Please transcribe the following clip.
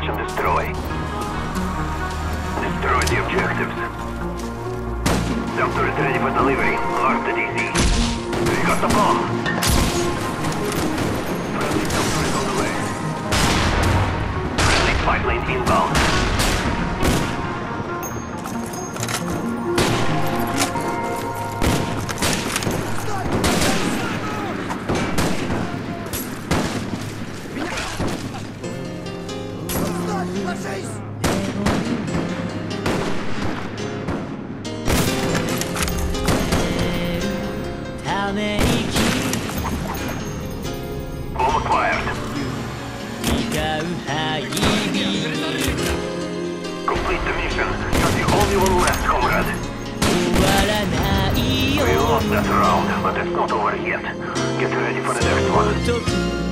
And destroy. Destroy the objectives. Doctor is ready for delivery. Mark the DC. We got the bomb. Complete the mission. You're the only one left, comrade. We lost that round, but it's not over yet. Get ready for the next one.